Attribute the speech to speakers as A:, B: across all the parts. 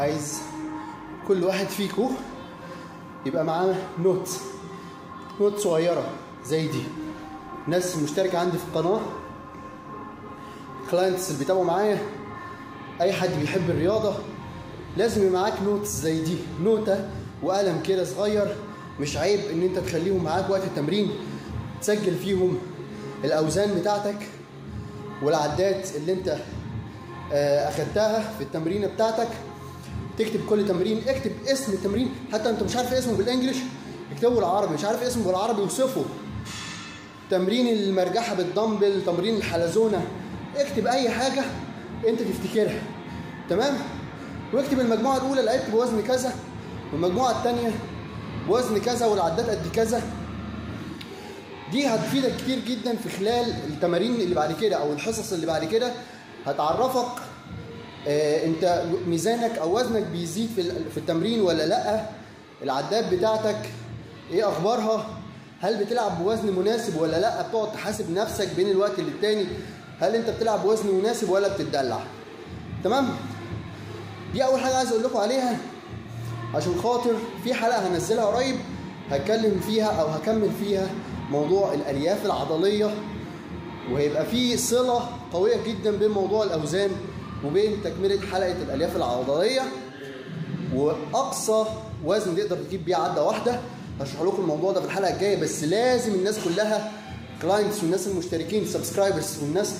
A: عايز كل واحد فيكم يبقى معاه note note صغيرة زي دي. ناس مشتركة عندي في القناة. clients اللي بيتابعوا معايا أي حد بيحب الرياضة لازم يبقى معاك notes زي دي. نوتة وقلم كده صغير مش عيب إن أنت تخليهم معاك وقت التمرين تسجل فيهم الأوزان بتاعتك والعدات اللي أنت آه، أخدتها في التمرينه بتاعتك. تكتب كل تمرين اكتب اسم التمرين حتى انت مش عارف اسمه بالانجلش اكتبه بالعربي مش عارف اسمه بالعربي وصفه. تمرين المرجحة بالدمبل تمرين الحلزونة اكتب أي حاجة أنت تفتكرها. تمام؟ واكتب المجموعة الأولى لعبت بوزن كذا والمجموعة الثانية بوزن كذا والعدات قد كذا. دي هتفيدك كتير جدا في خلال التمارين اللي بعد كده أو الحصص اللي بعد كده. هتعرفك انت ميزانك أو وزنك بيزيد في في التمرين ولا لا؟ العدات بتاعتك إيه اخبارها؟ هل بتلعب بوزن مناسب ولا لا؟ بتقعد تحاسب نفسك بين الوقت للتاني. هل انت بتلعب بوزن مناسب ولا بتدلع تمام؟ دي اول حاجة عايز أقول لكم عليها. عشان خاطر في حلقة هنزلها قريب هتكلم فيها أو هكمل فيها موضوع الألياف العضلية. وهيبقى في صلة قوية جدا بين موضوع الأوزان وبين تكملة حلقة الألياف العضليه وأقصى وزن تقدر تجيب بيه عدة واحدة. هشرح لكم الموضوع ده في الحلقة الجاية بس لازم الناس كلها clients والناس المشتركين subscribers والناس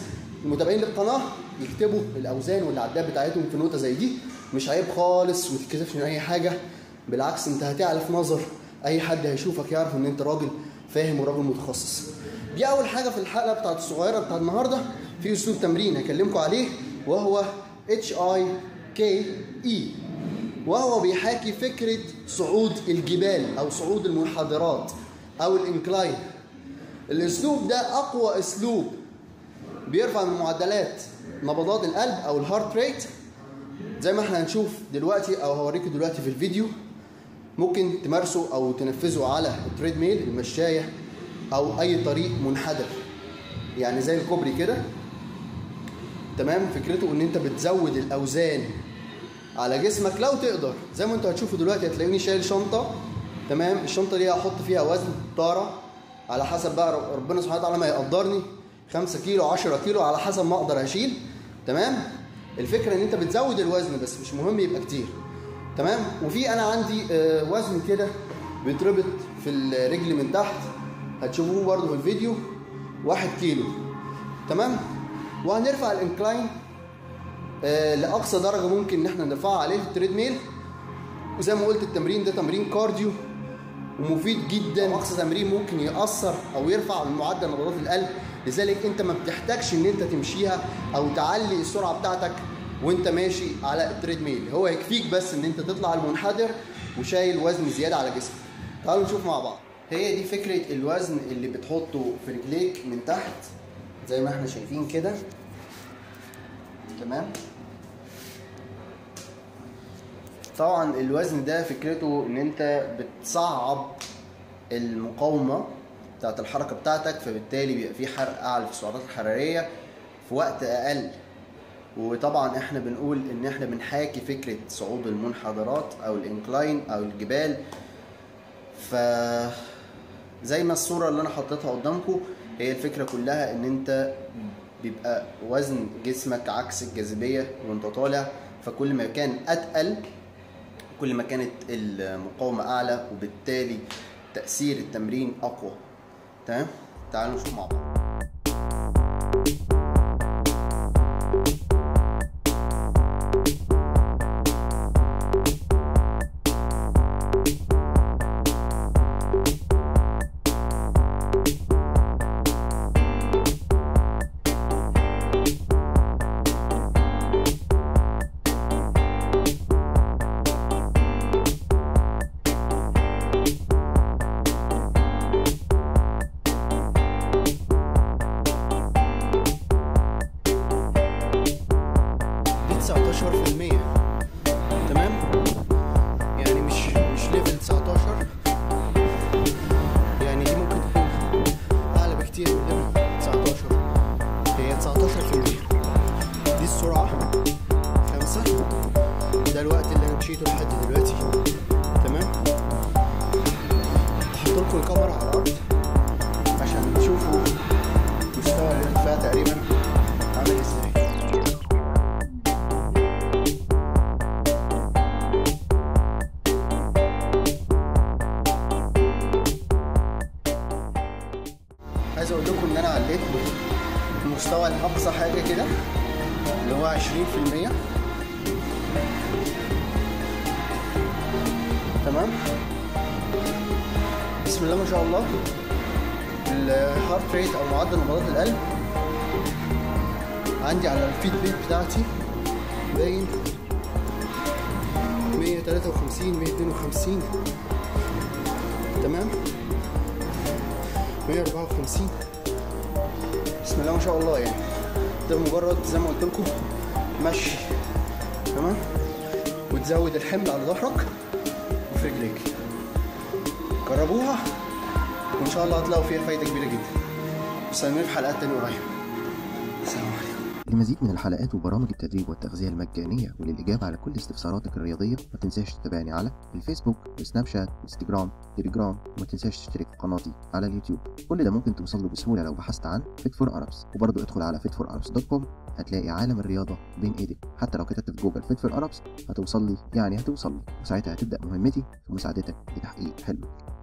A: المتابعين للقناة يكتبوا الأوزان والعدات بتاعتهم في نوته زي دي. مش عيب خالص وتتكسفش من أي حاجة. بالعكس أنت هتعرف نظر أي حد هيشوفك يعرف إن أنت راجل فاهم وراجل متخصص. دي أول حاجة في الحلقة بتاعت الصغيرة بتاعت النهارده. في أسلوب تمرين هكلمكم عليه. وهو اتش اي كي اي وهو بيحاكي فكرة صعود الجبال أو صعود المنحدرات أو ال incline. الأسلوب ده أقوى أسلوب بيرفع من معدلات نبضات القلب أو ال heart rate زي ما إحنا هنشوف دلوقتي أو هوريكم دلوقتي في الفيديو ممكن تمارسوا أو تنفذوا على ال treadmill المشاية أو أي طريق منحدر. يعني زي الكوبري كده. تمام؟ فكرته إن أنت بتزود الأوزان على جسمك لو تقدر. زي ما أنتوا هتشوفوا دلوقتي هتلاقوني شايل شنطة تمام؟ الشنطة دي هحط فيها وزن طارة على حسب بقى ربنا سبحانه وتعالى ما يقدرني. 5 كيلو 10 كيلو على حسب ما أقدر اشيل تمام؟ الفكرة إن أنت بتزود الوزن بس مش مهم يبقى كتير تمام؟ وفي أنا عندي آه، وزن كده بيتربط في الرجل من تحت هتشوفوه برضه في الفيديو 1 كيلو تمام؟ وهنرفع ال incline آه، لأقصى درجة ممكن إن إحنا نرفعها عليه في ال treadmill. وزي ما قلت التمرين ده تمرين cardio ومفيد جدا. أقصى تمرين ممكن يأثر أو يرفع من معدل نبضات القلب. لذلك أنت ما بتحتاجش إن أنت تمشيها أو تعلي السرعة بتاعتك وأنت ماشي على ال treadmill. هو يكفيك بس إن أنت تطلع المنحدر وشايل وزن زيادة على جسمك. تعالوا نشوف مع بعض. هي دي فكرة الوزن اللي بتحطه في رجليك من تحت. زي ما إحنا شايفين كده. تمام؟ طبعا الوزن ده فكرته إن أنت بتصعب المقاومة بتاعت الحركة بتاعتك فبالتالي بيبقى في حرق أعلى في السعرات الحرارية في وقت أقل. وطبعا إحنا بنقول إن إحنا بنحاكي فكرة صعود المنحدرات أو الإنكلاين أو الجبال. ف زي ما الصورة اللي أنا حطيتها قدامكم هي الفكرة كلها إن أنت بيبقى وزن جسمك عكس الجاذبية وأنت طالع فكل ما كان أتقل كل ما كانت المقاومة أعلى وبالتالي تأثير التمرين أقوى. تمام؟ تعالوا نشوف مع بعض. شايفينه لحد دلوقتي. تمام؟ هحط لكم الكاميرا على الأرض عشان تشوفوا مستوى الارتفاع تقريبا عامل إزاي. عايز أقول لكم إن أنا عليت مستوى اقصى حاجة كده اللي هو 20% تمام؟ بسم الله ما شاء الله. الهارت ريت أو معدل نبضات القلب عندي على الفيد بيت بتاعتي. باين. 153 152 تمام؟ 154 بسم الله ما شاء الله يعني. ده مجرد زي ما قلت لكم مشي. تمام؟ وتزود الحمل على ظهرك. وفي رجليك جربوها؟ وإن شاء الله هتلاقوا فيها فايدة كبيرة جدا. مستنيين في حلقات تانية قريب. السلام عليكم
B: لمزيد من الحلقات وبرامج التدريب والتغذية المجانية وللإجابة على كل استفساراتك الرياضية ما تنساش تتابعني على الفيسبوك وسناب شات وانستجرام تليجرام وما تنساش تشترك في قناتي على اليوتيوب. كل ده ممكن توصل له بسهولة لو بحثت عن Fit For Arabs وبرضه ادخل على fitforarabs.com هتلاقي عالم الرياضة بين إيدك. حتى لو كتبت في جوجل Fit For Arabs هتوصل لي يعني هتوصل لي. وساعتها هتبدأ مهمتي في مساعدتك لتحقيق حلمك.